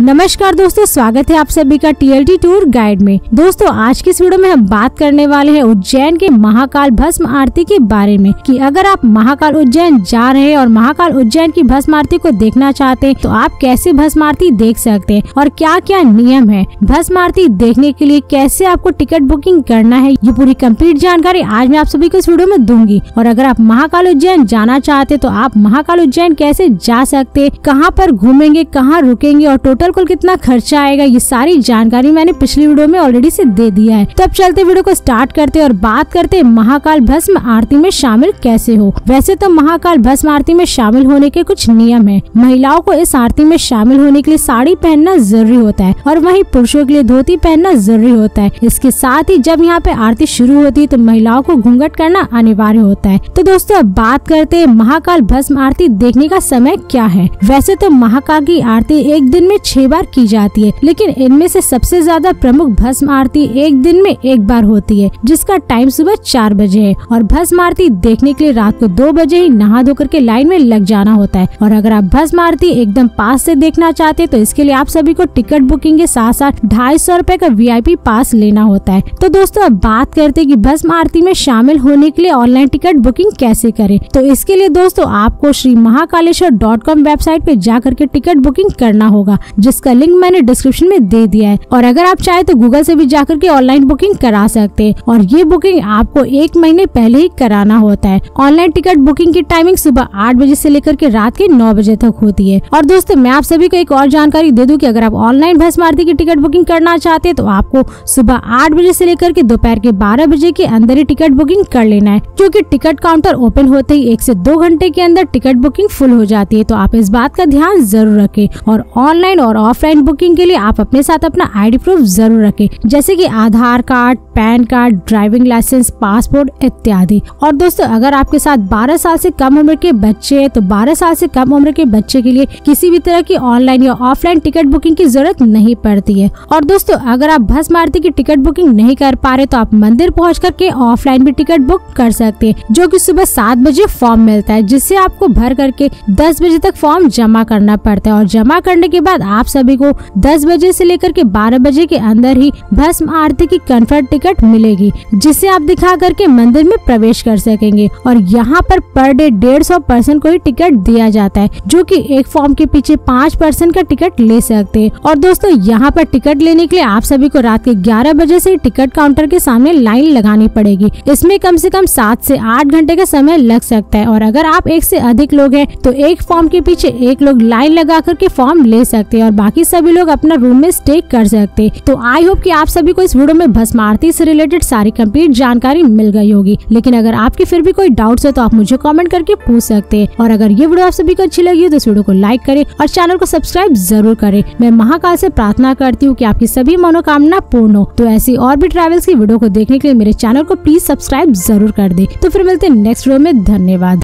नमस्कार दोस्तों, स्वागत है आप सभी का टीएलटी टूर गाइड में। दोस्तों, आज की इस वीडियो में हम बात करने वाले हैं उज्जैन के महाकाल भस्म आरती के बारे में कि अगर आप महाकाल उज्जैन जा रहे हैं और महाकाल उज्जैन की भस्म आरती को देखना चाहते हैं तो आप कैसे भस्म आरती देख सकते हैं और क्या क्या नियम है? भस्म आरती देखने के लिए कैसे आपको टिकट बुकिंग करना है, ये पूरी कंप्लीट जानकारी आज मैं आप सभी को इस वीडियो में दूँगी। और अगर आप महाकाल उज्जैन जाना चाहते तो आप महाकाल उज्जैन कैसे जा सकते कहाँ पर घूमेंगे, कहाँ रुकेंगे और टोटल कुल कितना खर्चा आएगा, ये सारी जानकारी मैंने पिछली वीडियो में ऑलरेडी से दे दिया है। तो अब चलते वीडियो को स्टार्ट करते और बात करते महाकाल भस्म आरती में शामिल कैसे हो। वैसे तो महाकाल भस्म आरती में शामिल होने के कुछ नियम है। महिलाओं को इस आरती में शामिल होने के लिए साड़ी पहनना ज़रूरी होता है और वही पुरुषों के लिए धोती पहनना ज़रूरी होता है। इसके साथ ही जब यहाँ पे आरती शुरू होती है तो महिलाओं को घूंघट करना अनिवार्य होता है। तो दोस्तों, अब बात करते हैं महाकाल भस्म आरती देखने का समय क्या है। वैसे तो महाकाल की आरती एक दिन में छह छह बार की जाती है, लेकिन इनमें से सबसे ज़्यादा प्रमुख भस्म आरती एक दिन में एक बार होती है, जिसका टाइम सुबह चार बजे है। और भस्म आरती देखने के लिए रात को दो बजे ही नहा धोकर के लाइन में लग जाना होता है। और अगर आप भस्म आरती एकदम पास से देखना चाहते हैं तो इसके लिए आप सभी को टिकट बुकिंग के साथ साथ ढाई सौ रूपए का वीआईपी पास लेना होता है। तो दोस्तों, अब बात करते हैं की भस्म आरती में शामिल होने के लिए ऑनलाइन टिकट बुकिंग कैसे करें। तो इसके लिए दोस्तों, आपको Shri Mahakaleshwar dot com website पे जाकर के टिकट बुकिंग करना होगा जिसका लिंक मैंने डिस्क्रिप्शन में दे दिया है। और अगर आप चाहे तो गूगल से भी जाकर के ऑनलाइन बुकिंग करा सकते हैं। और ये बुकिंग आपको एक महीने पहले ही कराना होता है। ऑनलाइन टिकट बुकिंग की टाइमिंग सुबह आठ बजे से लेकर के रात के नौ बजे तक होती है। और दोस्तों, मैं आप सभी को एक और जानकारी दे दूँ कि अगर आप ऑनलाइन भस्म आरती की टिकट बुकिंग करना चाहते हैं तो आपको सुबह आठ बजे से लेकर के दोपहर के बारह बजे के अंदर ही टिकट बुकिंग कर लेना है। क्योंकि टिकट काउंटर ओपन होते ही एक से दो घंटे के अंदर टिकट बुकिंग फुल हो जाती है। तो आप इस बात का ध्यान ज़रूर रखें। और ऑनलाइन और ऑफलाइन बुकिंग के लिए आप अपने साथ अपना आईडी प्रूफ ज़रूर रखें, जैसे कि Aadhaar card, PAN card driving licence passport इत्यादि। और दोस्तों, अगर आपके साथ 12 साल से कम उम्र के बच्चे हैं तो 12 साल से कम उम्र के बच्चे के लिए किसी भी तरह की ऑनलाइन या ऑफलाइन टिकट बुकिंग की ज़रूरत नहीं पड़ती है। और दोस्तों, अगर आप भस्म आरती की टिकट बुकिंग नहीं कर पा रहे तो आप मंदिर पहुँच करके ऑफलाइन भी टिकट बुक कर सकते हैं, जो की सुबह सात बजे फॉर्म मिलता है, जिससे आपको भर करके दस बजे तक फॉर्म जमा करना पड़ता है। और जमा करने के बाद आप सभी को दस बजे से लेकर के बारह बजे के अंदर ही भस्म आरती की कन्फर्म टिकट मिलेगी, जिसे आप दिखा करके मंदिर में प्रवेश कर सकेंगे। और यहाँ पर पर डे डेढ़ सौ पर्सन को ही टिकट दिया जाता है, जो कि एक फॉर्म के पीछे पाँच परसेंट का टिकट ले सकते हैं। और दोस्तों, यहाँ पर टिकट लेने के लिए आप सभी को रात के ग्यारह बजे से टिकट काउंटर के सामने लाइन लगानी पड़ेगी। इसमें कम से कम सात से आठ घंटे का समय लग सकता है। और अगर आप एक से अधिक लोग हैं तो एक फॉर्म के पीछे एक लोग लाइन लगा करके फॉर्म ले सकते हैं। और बाकी सभी लोग अपना रूम में स्टे कर सकते। तो आई होप कि आप सभी को इस वीडियो में भस्म आरती से रिलेटेड सारी कंप्लीट जानकारी मिल गई होगी। लेकिन अगर आपके फिर भी कोई डाउट है तो आप मुझे कॉमेंट करके पूछ सकते हैं। और अगर ये वीडियो आप सभी को अच्छी लगी हो तो इस वीडियो को लाइक करे और चैनल को सब्सक्राइब ज़रूर करे। मैं महाकाल से प्रार्थना करती हूँ की आपकी सभी मनोकामना पूर्ण हो। तो ऐसी और भी ट्रेवल्स की वीडियो को देखने के लिए मेरे चैनल को प्लीज़ सब्सक्राइब ज़रूर कर दे। तो फिर मिलते हैं नेक्स्ट वीडियो में। धन्यवाद।